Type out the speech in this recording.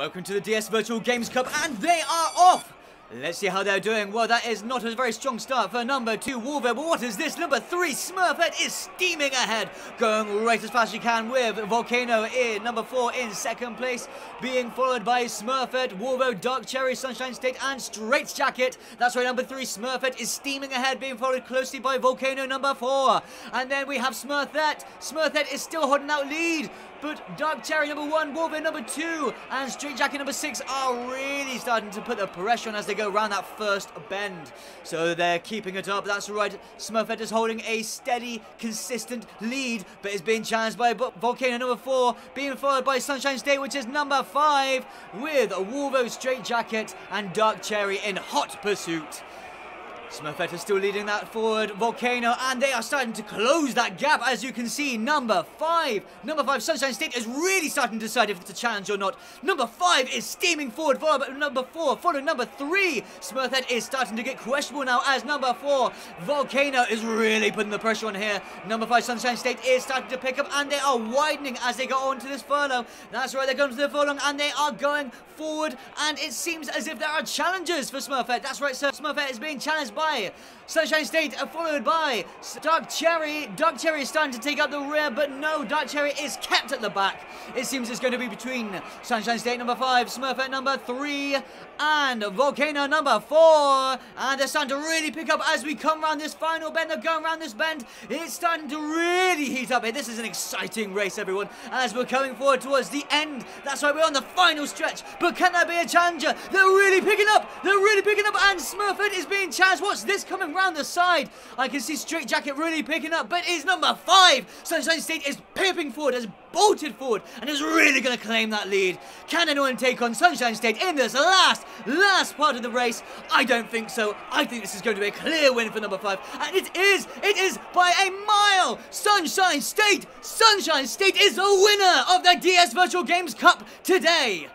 welcome to the DS Virtual Games Cup, and they are off! Let's see how they're doing. Well, that is not a very strong start for number two, Wolver. But what is this? Number three, Smurfette is steaming ahead, going right as fast as you can with Volcano in number four in second place, being followed by Smurfette, Wolvo, Dark Cherry, Sunshine State, and Straight Jacket. That's right, number three, Smurfette is steaming ahead, being followed closely by Volcano number four. And then we have Smurfette. Smurfette is still holding out lead, but Dark Cherry number one, Wolver number two, and Straight Jacket number six are really starting to put the pressure on as they go around that first bend. So they're keeping it up. That's right. Smurfette is holding a steady, consistent lead, but is being challenged by Volcano number four, being followed by Sunshine State, which is number five, with Wolvo Straight Jacket and Dark Cherry in hot pursuit. Smurfette is still leading that forward. Volcano, and they are starting to close that gap, as you can see. Number five. Number five, Sunshine State, is really starting to decide if it's a challenge or not. Number five is steaming forward, followed by number four, followed number three. Smurfette is starting to get questionable now, as number four, Volcano, is really putting the pressure on here. Number five, Sunshine State, is starting to pick up, and they are widening as they go on to this furlong. That's right, they're going to the furlong, and they are going forward, and it seems as if there are challenges for Smurfette. That's right, sir. Smurfette is being challenged Sunshine State, are followed by Dark Cherry. Dark Cherry is starting to take out the rear, but no, Dark Cherry is kept at the back. It seems it's going to be between Sunshine State number 5, Smurfette number 3, and Volcano number 4. And they're starting to really pick up as we come around this final bend. They're going around this bend. It's starting to really heat up here. This is an exciting race, everyone, as we're coming forward towards the end. That's why we're on the final stretch. But can there be a challenger? They're really picking up. They're really picking up, and Smurfette is being challenged. What's this coming round the side? I can see Straight Jacket really picking up, but is number five. Sunshine State is pipping forward, has bolted forward, and is really going to claim that lead. Can anyone take on Sunshine State in this last, last part of the race? I don't think so. I think this is going to be a clear win for number five, and it is. It is by a mile. Sunshine State, Sunshine State is the winner of the DS Virtual Games Cup today.